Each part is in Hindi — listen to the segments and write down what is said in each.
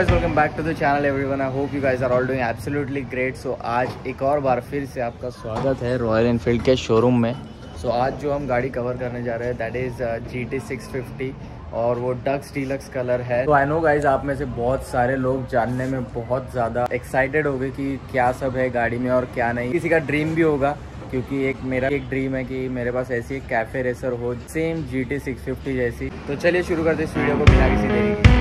guys welcome back to the channel everyone. I hope you guys are all doing absolutely great. So आज एक और बार फिर से आपका स्वागत है रॉयल इनफील्ड के शोरूम में। सो so, आज जो हम गाड़ी कवर करने जा रहे हैं that is G T six fifty और वो डक्स डीलक्स कलर है। तो आई नो गाइज़ आप में से बहुत सारे लोग जानने में बहुत ज़्यादा एक्साइटेड हो गए कि क्या सब है गाड़ी में और क्या नहीं। किसी का ड्रीम भी होगा क्योंकि एक मेरा एक ड्रीम है कि मेरे पास ऐसी एक कैफ़े रेसर हो same G T six fifty जैसी। तो चलिए शुरू करते इस वीडियो को बिना किसी देरी के।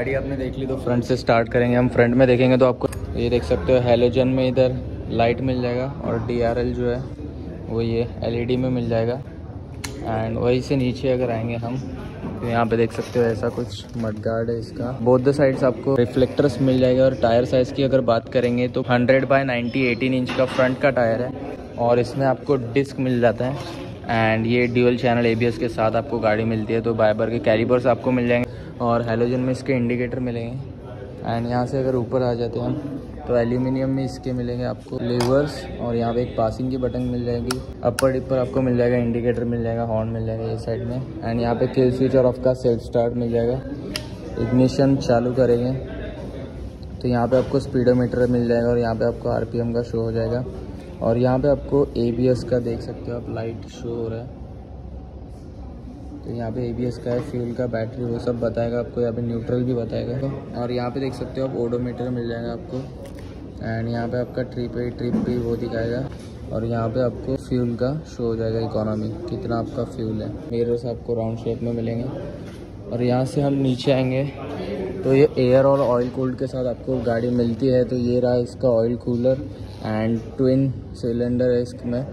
गाड़ी आपने देख ली तो फ्रंट से स्टार्ट करेंगे। हम फ्रंट में देखेंगे तो आपको ये देख सकते हो हेलोजन में इधर लाइट मिल जाएगा और डीआरएल जो है, वो ये एलईडी में मिल जाएगा। एंड वहीं से नीचे अगर आएँगे हम तो यहाँ पे देख सकते हो ऐसा कुछ मडगार्ड है इसका। बोथ द साइड्स आपको रिफ्लेक्टर्स मिल जाएगा और टायर साइज़ की अगर बात करेंगे तो 100 बाय 90 18 इंच का फ्रंट का टायर है और इसमें आपको डिस्क मिल जाता है। एंड ये ड्यूअल चैनल एबीएस के साथ आपको गाड़ी मिलती है तो बायबर के कैलिपर्स आपको मिल जाएँगे। और हेलोजन में इसके इंडिकेटर मिलेंगे। एंड यहाँ से अगर ऊपर आ जाते हैं हम तो एल्यूमिनियम में इसके मिलेंगे आपको लेवर्स और यहाँ पे एक पासिंग की बटन मिल जाएगी। अपर डिपर आपको मिल जाएगा इंडिकेटर मिल जाएगा हॉर्न मिल जाएगा ये साइड में। एंड यहाँ पे किल स्विच और आपका सेल्फ स्टार्ट मिल जाएगा। इग्निशन चालू करेंगे। तो यहाँ पे आपको स्पीडोमीटर मिल जाएगा और यहाँ पे आपको आरपीएम का शो हो जाएगा। और यहाँ पे आपको एबीएस का देख सकते हो आप लाइट शो हो रहा है। तो यहाँ पे एबीएस का है फ्यूल का बैटरी वो सब बताएगा आपको, यहाँ पे न्यूट्रल भी बताएगा। और यहाँ पे देख सकते हो आप ओडोमीटर मिल जाएगा आपको। एंड यहाँ पे आपका ट्रिप है ट्रिप भी वो दिखाएगा। और यहाँ पे आपको फ्यूल का शो हो जाएगा इकोनॉमी कितना आपका फ्यूल है। मिरर्स आपको राउंड शेप में मिलेंगे। और यहाँ से हम नीचे आएँगे तो ये एयर और ऑयल कूल्ड के साथ आपको गाड़ी मिलती है। तो ये रहा इसका oil cooler and twin cylinder है इसमें।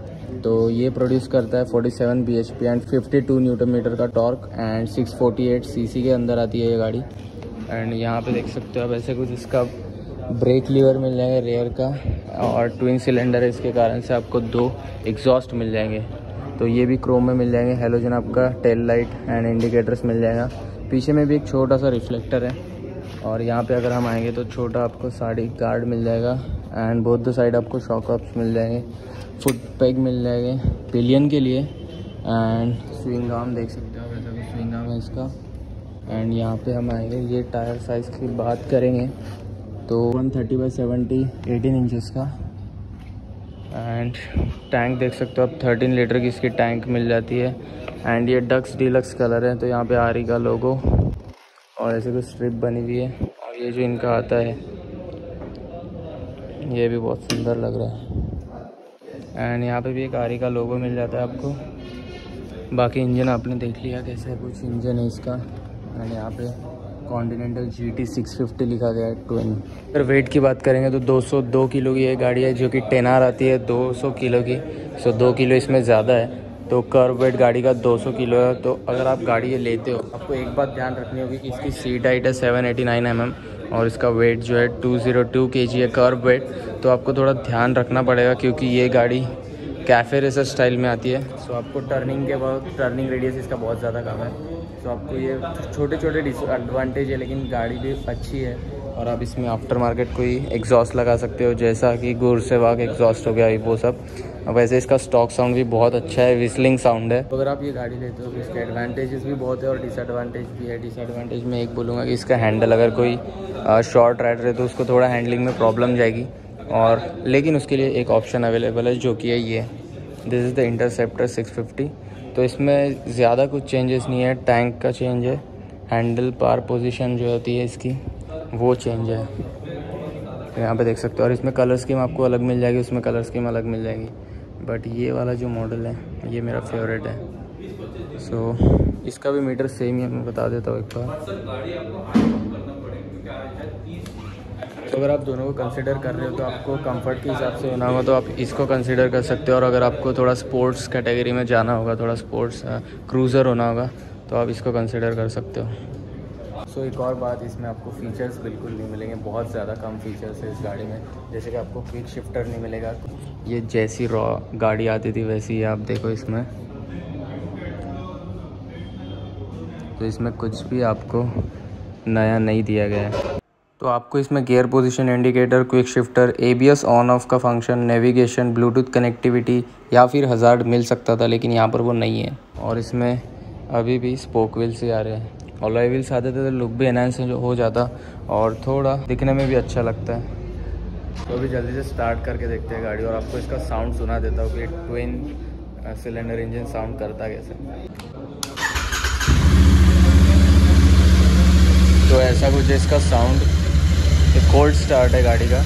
तो ये प्रोड्यूस करता है 47 seven B H P and 52 newton metre का टॉर्क एंड 648 सीसी के अंदर आती है ये गाड़ी। एंड यहाँ पे देख सकते हो आप ऐसे कुछ इसका ब्रेक लीवर मिल जाएगा रेयर का और ट्विन सिलेंडर है, इसके कारण से आपको दो एग्जॉस्ट मिल जाएँगे। तो ये भी क्रोम में मिल जाएँगे। हेलोजन आपका टेल लाइट एंड इंडिकेटर्स मिल जाएगा। पीछे में भी एक छोटा सा रिफ्लेक्टर है। और यहाँ पे अगर हम आएँगे तो छोटा आपको साड़ी गार्ड मिल जाएगा। एंड बोथ द साइड आपको शॉक अप्स मिल जाएँगे। फुट पैग मिल जाएँगे पिलियन के लिए। एंड स्विंग आर्म देख सकते हो वैसा कुछ स्विंग आर्म है इसका। एंड यहाँ पे हम आएँगे, ये टायर साइज़ की बात करेंगे। तो 130 thirty by seventy eighteen inches का। एंड टैंक देख सकते हो आप 13 लीटर की इसकी टैंक मिल जाती है। एंड ये डक्स डीलक्स कलर है तो यहाँ पे आरी का लोगो और ऐसे कुछ स्ट्रिप बनी हुई है। और ये जो इनका आता है, ये भी बहुत सुंदर लग रहा है। एंड यहाँ पे भी एक आरी का लोगो मिल जाता है आपको। बाकी इंजन आपने देख लिया कैसे कुछ इंजन है इसका। एंड यहाँ पे continental G T six fifty लिखा गया है ट्वेन अगर वेट की बात करेंगे तो 202 किलो की ये गाड़ी है, जो कि टेन आर आती है 200 किलो की। सो दो किलो इसमें ज़्यादा है। तो कर्व वेट गाड़ी का 200 किलो है। तो अगर आप गाड़ी ये लेते हो, आपको एक बात ध्यान रखनी होगी कि इसकी सीट हाइट है 789 एम mm और इसका वेट जो है 202 ज़ीरो है कर्व वेट तो आपको थोड़ा ध्यान रखना पड़ेगा क्योंकि ये गाड़ी कैफ़े रेसर स्टाइल में आती है। सो आपको टर्निंग के बाद टर्निंग रेडियस इसका बहुत ज़्यादा कम है। सो आपको ये छोटे छोटे एडवांटेज है, लेकिन गाड़ी भी अच्छी है। और आप इसमें आफ्टर मार्केट कोई एग्जॉस्ट लगा सकते हो, जैसा कि गुर से वाक एग्जॉस्ट हो गया वो सब। वैसे इसका स्टॉक साउंड भी बहुत अच्छा है विस्लिंग साउंड है। अगर आप ये गाड़ी लेते हो तो इसके एडवांटेजेस भी बहुत है और डिसएडवांटेज भी है। डिसएडवांटेज में एक बोलूँगा कि इसका हैंडल अगर कोई शॉर्ट राइड रहे तो उसको थोड़ा हैंडलिंग में प्रॉब्लम जाएगी। और, लेकिन उसके लिए एक ऑप्शन अवेलेबल है, जो कि है ये। दिस इज़ द इंटरसेप्टर 650 तो इसमें ज़्यादा कुछ चेंजेस नहीं है टैंक का चेंज है हैंडल पार पोजीशन जो होती है इसकी। वो चेंज है। तो यहाँ पे देख सकते हो और इसमें कलर स्कीम आपको अलग मिल जाएगी उसमें कलर स्कीम अलग मिल जाएगी। बट ये वाला जो मॉडल है ये मेरा फेवरेट है। सो so, इसका भी मीटर सेम ही है मैं बता देता हूँ एक बार। तो अगर आप दोनों को कंसिडर कर रहे हो तो आपको कंफर्ट के हिसाब से होना होगा तो आप इसको कंसिडर कर सकते हो। और अगर आपको थोड़ा स्पोर्ट्स कैटेगरी में जाना होगा थोड़ा स्पोर्ट्स क्रूज़र होना होगा तो आप इसको कंसिडर कर सकते हो। सो सो एक और बात, इसमें आपको फीचर्स बिल्कुल नहीं मिलेंगे। बहुत ज़्यादा कम फीचर्स है इस गाड़ी में। जैसे कि आपको क्विक शिफ्टर नहीं मिलेगा। ये जैसी रॉ गाड़ी आती थी, वैसी ही आप देखो इसमें। तो इसमें कुछ भी आपको नया नहीं दिया गया है। तो आपको इसमें gear position indicator quick shifter ABS on off का फ़ंक्शन नेविगेशन ब्लूटूथ कनेक्टिविटी या फिर हज़ार्ड मिल सकता था, लेकिन यहाँ पर वो नहीं है। और इसमें अभी भी स्पोक व्हील्स ही आ रहे हैं। और लॉय व्हील्स आते थे तो लुक भी एनहेंस हो जाता और थोड़ा दिखने में भी अच्छा लगता है। तो अभी जल्दी से स्टार्ट करके देखते हैं गाड़ी और आपको इसका साउंड सुना देता हूँ कि ट्विन सिलेंडर इंजन साउंड करता कैसे। तो ऐसा कुछ है इसका साउंड कोल्ड स्टार्ट है गाड़ी का।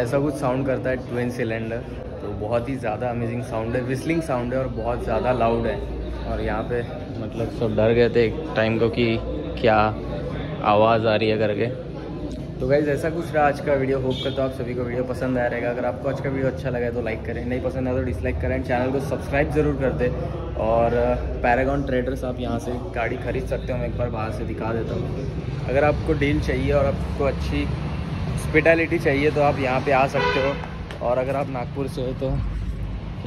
ऐसा कुछ साउंड करता है ट्विन सिलेंडर तो बहुत ही ज़्यादा अमेजिंग साउंड है विस्लिंग साउंड है और बहुत ज़्यादा लाउड है। और यहाँ पे मतलब सब डर गए थे एक टाइम को कि क्या आवाज़ आ रही है करके। तो गाइज़ ऐसा कुछ रहा आज का वीडियो होप करता हूँ आप सभी को वीडियो पसंद आया रहेगा। अगर आपको आज का वीडियो अच्छा लगा तो लाइक करें, नहीं पसंद आया तो डिसलाइक करें चैनल को सब्सक्राइब ज़रूर कर दे। और पैरागॉन ट्रेडर्स आप यहाँ से गाड़ी खरीद सकते हो, मैं एक बार बाहर से दिखा देता हूँ। अगर आपको डील चाहिए और आपको अच्छी हॉस्पिटैलिटी चाहिए तो आप यहाँ पे आ सकते हो। और अगर आप नागपुर से हो तो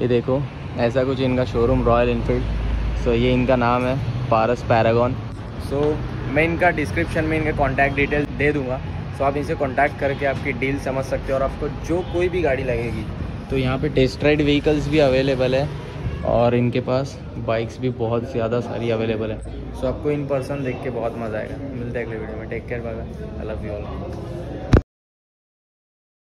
ये देखो ऐसा कुछ इनका शोरूम रॉयल इनफील्ड सो ये इनका नाम है पारस पैरागॉन सो so, मैं इनका डिस्क्रिप्शन में इनके कॉन्टैक्ट डिटेल दे दूँगा। सो so, आप इनसे कॉन्टैक्ट करके आपकी डील समझ सकते हो। और आपको जो कोई भी गाड़ी लगेगी तो यहाँ पे टेस्ट राइड व्हीकल्स भी अवेलेबल है। और इनके पास बाइक्स भी बहुत ज़्यादा सारी अवेलेबल है। सो so, आपको इन पर्सन देख के बहुत मज़ा आएगा। मिलते हैं अगले वीडियो में। Take care bye I love you all